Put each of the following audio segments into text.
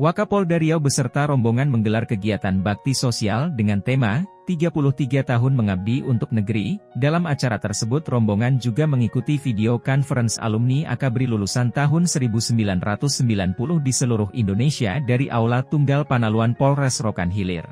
Wakapolda Riau beserta rombongan menggelar kegiatan bakti sosial dengan tema 33 tahun mengabdi untuk negeri. Dalam acara tersebut rombongan juga mengikuti video conference alumni Akabri lulusan tahun 1990 di seluruh Indonesia dari Aula Tunggal Panaluan Polres Rokan Hilir.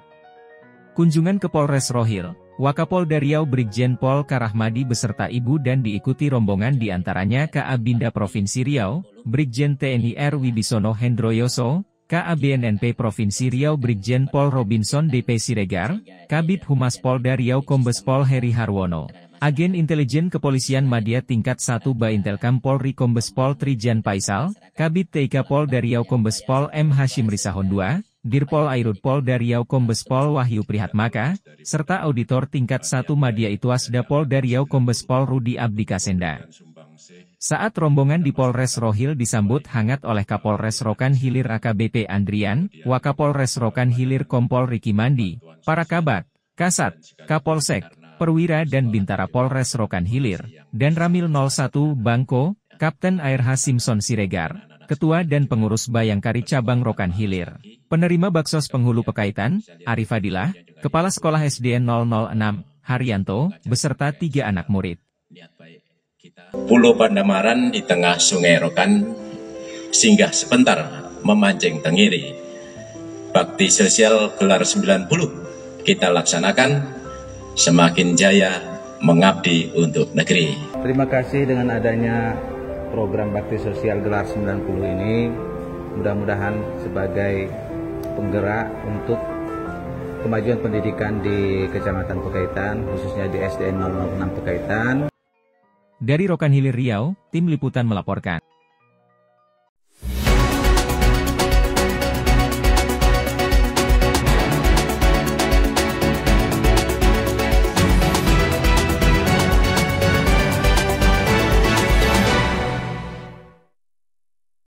Kunjungan ke Polres Rohil, Wakapolda Riau Brigjen Pol Karahmadi beserta ibu dan diikuti rombongan di antaranya KA Binda Provinsi Riau, Brigjen TNI R Wibisono Hendroyoso, KABNNP Provinsi Riau Brigjen Pol Robinson DP Siregar, Kabit Humas Polda Riau Kombes Pol Heri Harwono, Agen Intelijen Kepolisian Madya Tingkat 1 Baintelkam Polri Kombes Pol Trijan Paisal, Kabit TK Polda Riau Kombes Pol M. Hashim Risahon II, Dirpol Airut Polda Riau Kombes Pol Wahyu Prihatmaka, serta Auditor Tingkat 1 Madya Ituasda Polda Riau Kombes Pol Rudi Abdi Kasenda. Saat rombongan di Polres Rohil disambut hangat oleh Kapolres Rokan Hilir AKBP Andrian, Wakapolres Rokan Hilir Kompol Riki Mandi, para kabat, kasat, kapolsek, perwira dan bintara Polres Rokan Hilir, dan Ramil 01 Bangko, Kapten Air Hasimson Siregar, Ketua dan Pengurus Bayangkari Cabang Rokan Hilir. Penerima Baksos Penghulu Pekaitan, Arifadilah, Kepala Sekolah SDN 006, Haryanto, beserta tiga anak murid. Pulau Pandamaran di tengah Sungai Rokan singgah sebentar memancing tengiri. Bakti sosial gelar 90 kita laksanakan semakin jaya mengabdi untuk negeri. Terima kasih dengan adanya program bakti sosial gelar 90 ini mudah-mudahan sebagai penggerak untuk kemajuan pendidikan di Kecamatan Pekaitan khususnya di SDN 006 Pekaitan dari Rokan Hilir Riau, tim liputan melaporkan.